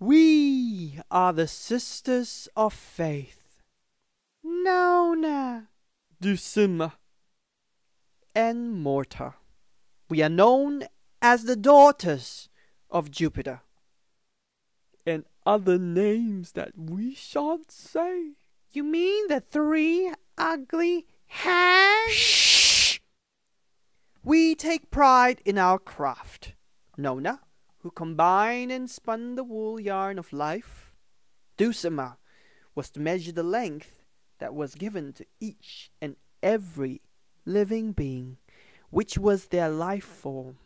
We are the Sisters of Fate, Nona, Dulcima, and Morta. We are known as the Daughters of Jupiter, and other names that we shan't say. You mean the three ugly hags? Shh! We take pride in our craft. Nona, who combined and spun the wool yarn of life. Dulcima was to measure the length that was given to each and every living being, which was their life form.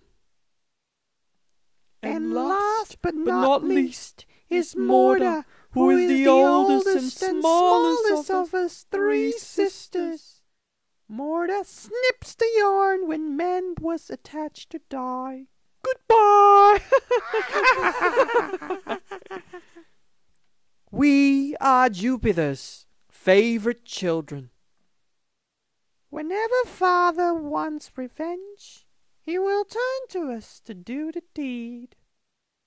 And last but but not least is Morta, who is the oldest and smallest smallest of of us three sisters. Morta snips the yarn when man was attached to die. We are Jupiter's favorite children. Whenever father wants revenge, he will turn to us to do the deed.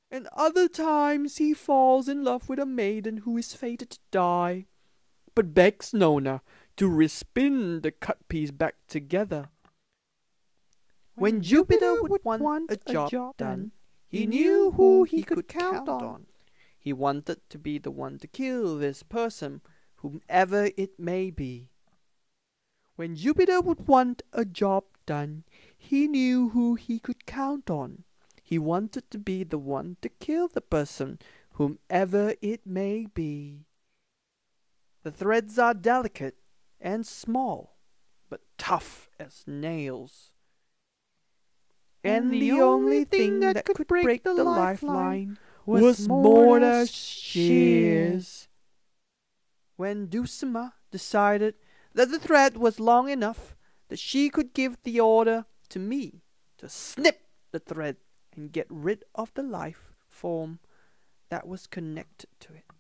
And other times he falls in love with a maiden who is fated to die, but begs Nona to respin the cut piece back together. When Jupiter would want a job done, he knew who he could count on. He wanted to be the one to kill this person, whomever it may be. When Jupiter would want a job done, he knew who he could count on. He wanted to be the one to kill the person, whomever it may be. The threads are delicate and small, but tough as nails. And the only thing that could break the lifeline was Morta's shears. When Dulcima decided that the thread was long enough that she could give the order to me to snip the thread and get rid of the life form that was connected to it.